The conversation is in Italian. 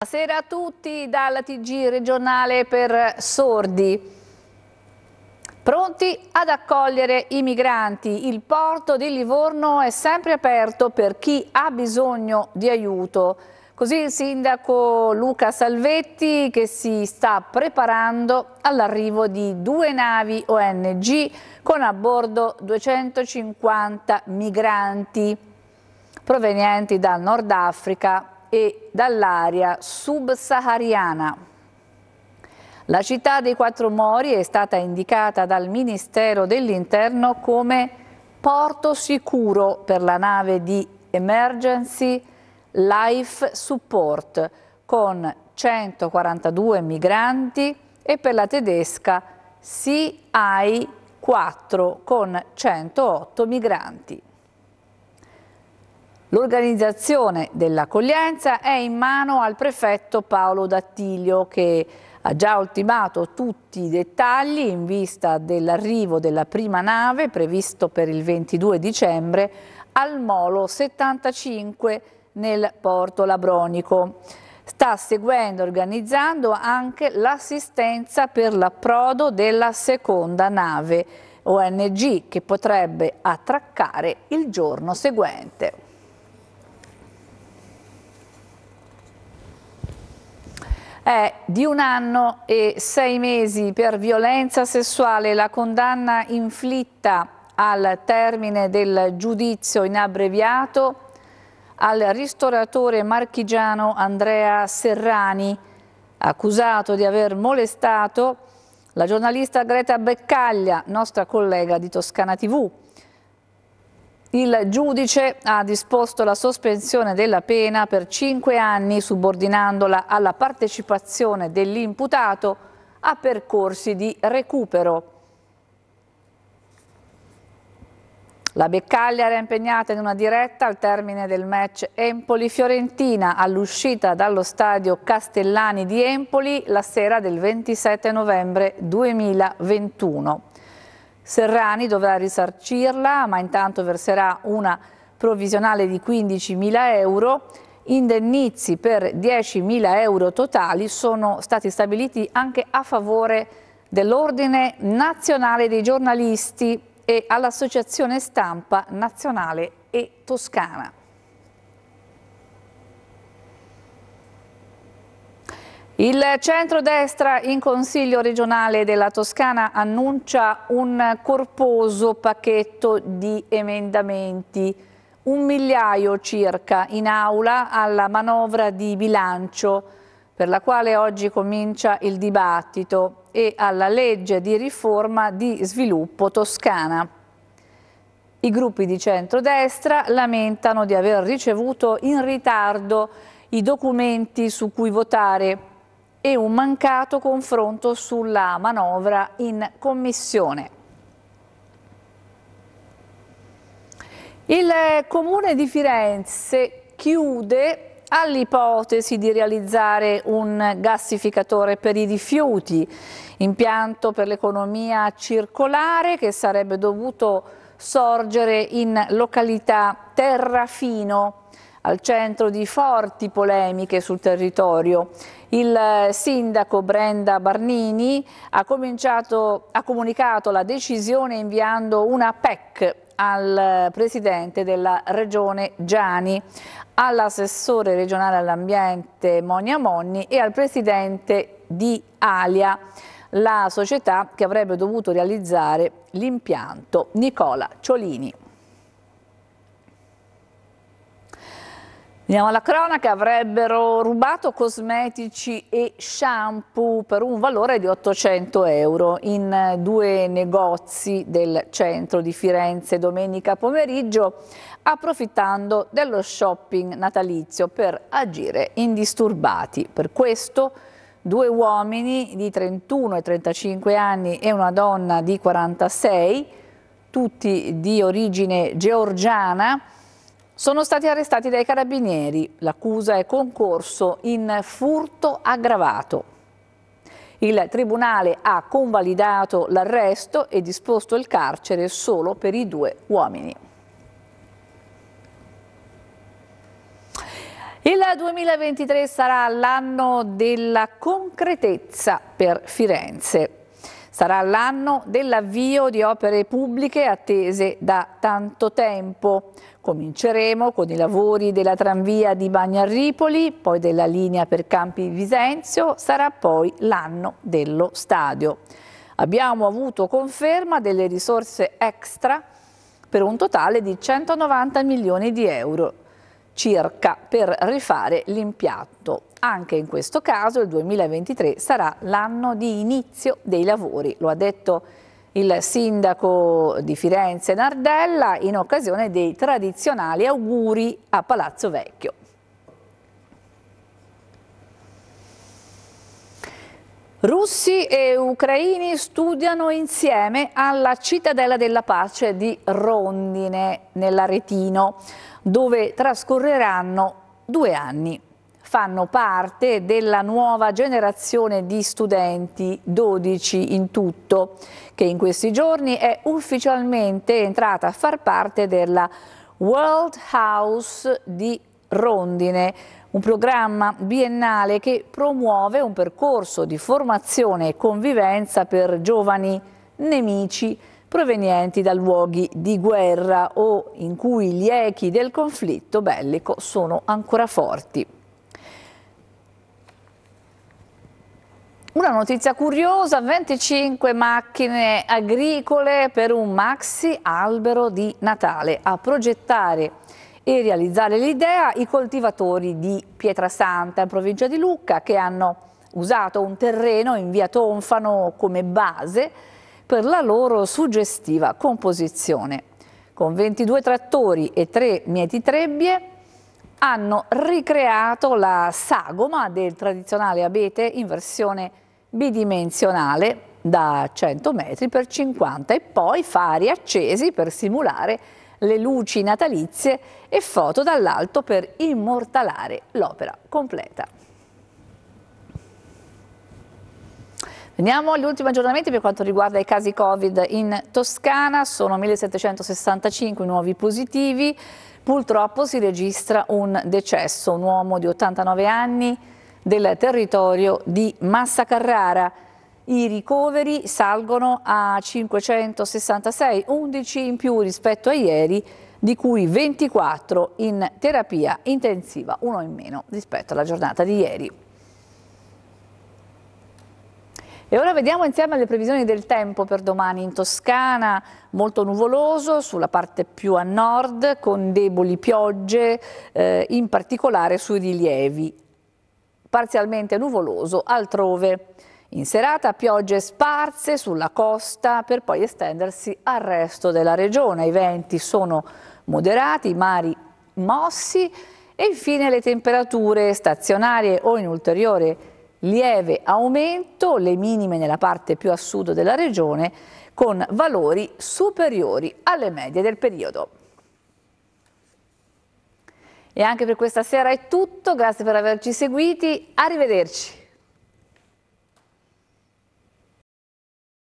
Buonasera a tutti dalla TG regionale per sordi. Pronti ad accogliere i migranti, il porto di Livorno è sempre aperto per chi ha bisogno di aiuto. Così il sindaco Luca Salvetti che si sta preparando all'arrivo di due navi ONG con a bordo 250 migranti provenienti dal Nord Africa e dall'area subsahariana. La città dei Quattro Mori è stata indicata dal Ministero dell'Interno come porto sicuro per la nave di Emergency Life Support con 142 migranti e per la tedesca CI 4 con 108 migranti. L'organizzazione dell'accoglienza è in mano al prefetto Paolo Dattilio che ha già ultimato tutti i dettagli in vista dell'arrivo della prima nave previsto per il 22 dicembre al Molo 75 nel porto Labronico. Sta seguendo e organizzando anche l'assistenza per l'approdo della seconda nave ONG che potrebbe attraccare il giorno seguente. È di un anno e sei mesi per violenza sessuale. La condanna inflitta al termine del giudizio in abbreviato al ristoratore marchigiano Andrea Serrani, accusato di aver molestato la giornalista Greta Beccaglia, nostra collega di Toscana TV, il giudice ha disposto la sospensione della pena per cinque anni subordinandola alla partecipazione dell'imputato a percorsi di recupero. La Beccaglia era impegnata in una diretta al termine del match Empoli-Fiorentina all'uscita dallo stadio Castellani di Empoli la sera del 27 novembre 2021. Serrani dovrà risarcirla, ma intanto verserà una provvisionale di 15.000 euro. Indennizi per 10.000 euro totali sono stati stabiliti anche a favore dell'Ordine Nazionale dei Giornalisti e all'Associazione Stampa Nazionale e Toscana. Il centrodestra in Consiglio regionale della Toscana annuncia un corposo pacchetto di emendamenti, un migliaio circa in aula alla manovra di bilancio per la quale oggi comincia il dibattito e alla legge di riforma di sviluppo toscana. I gruppi di centrodestra lamentano di aver ricevuto in ritardo i documenti su cui votare e un mancato confronto sulla manovra in commissione. Il Comune di Firenze chiude all'ipotesi di realizzare un gassificatore per i rifiuti, impianto per l'economia circolare che sarebbe dovuto sorgere in località Terrafino, al centro di forti polemiche sul territorio. Il sindaco Brenda Barnini ha, ha comunicato la decisione inviando una PEC al presidente della regione Giani, all'assessore regionale all'ambiente Monia Monni e al presidente di Alia, la società che avrebbe dovuto realizzare l'impianto Nicola Ciolini. Andiamo alla cronaca, avrebbero rubato cosmetici e shampoo per un valore di 800 euro in due negozi del centro di Firenze domenica pomeriggio, approfittando dello shopping natalizio per agire indisturbati. Per questo due uomini di 31 e 35 anni e una donna di 46, tutti di origine georgiana, sono stati arrestati dai carabinieri. L'accusa è concorso in furto aggravato. Il Tribunale ha convalidato l'arresto e disposto il carcere solo per i due uomini. Il 2023 sarà l'anno della concretezza per Firenze. Sarà l'anno dell'avvio di opere pubbliche attese da tanto tempo. Cominceremo con i lavori della tranvia di Bagnarripoli, poi della linea per Campi Visenzio, sarà poi l'anno dello stadio. Abbiamo avuto conferma delle risorse extra per un totale di 190 milioni di euro circa per rifare l'impianto. Anche in questo caso il 2023 sarà l'anno di inizio dei lavori, lo ha detto il sindaco di Firenze Nardella in occasione dei tradizionali auguri a Palazzo Vecchio. Russi e ucraini studiano insieme alla cittadella della pace di Rondine nell'Aretino dove trascorreranno due anni. Fanno parte della nuova generazione di studenti, 12 in tutto, che in questi giorni è ufficialmente entrata a far parte della World House di Rondine, un programma biennale che promuove un percorso di formazione e convivenza per giovani nemici provenienti da luoghi di guerra o in cui gli echi del conflitto bellico sono ancora forti. Una notizia curiosa, 25 macchine agricole per un maxi albero di Natale. A progettare e realizzare l'idea i coltivatori di Pietrasanta in provincia di Lucca che hanno usato un terreno in via Tonfano come base per la loro suggestiva composizione. Con 22 trattori e 3 mieti trebbie hanno ricreato la sagoma del tradizionale abete in versione bidimensionale da 100 metri per 50 e poi fari accesi per simulare le luci natalizie e foto dall'alto per immortalare l'opera completa. Veniamo agli ultimi aggiornamenti per quanto riguarda i casi Covid in Toscana, sono 1765 nuovi positivi, purtroppo si registra un decesso, un uomo di 89 anni del territorio di Massa Carrara. I ricoveri salgono a 566, 11 in più rispetto a ieri, di cui 24 in terapia intensiva, uno in meno rispetto alla giornata di ieri. E ora vediamo insieme le previsioni del tempo per domani in Toscana, molto nuvoloso sulla parte più a nord con deboli piogge, eh, in particolare sui rilievi, parzialmente nuvoloso altrove. In serata piogge sparse sulla costa per poi estendersi al resto della regione. I venti sono moderati, i mari mossi e infine le temperature stazionarie o in ulteriore lieve aumento, le minime nella parte più a sud della regione, con valori superiori alle medie del periodo. E anche per questa sera è tutto, grazie per averci seguiti, arrivederci.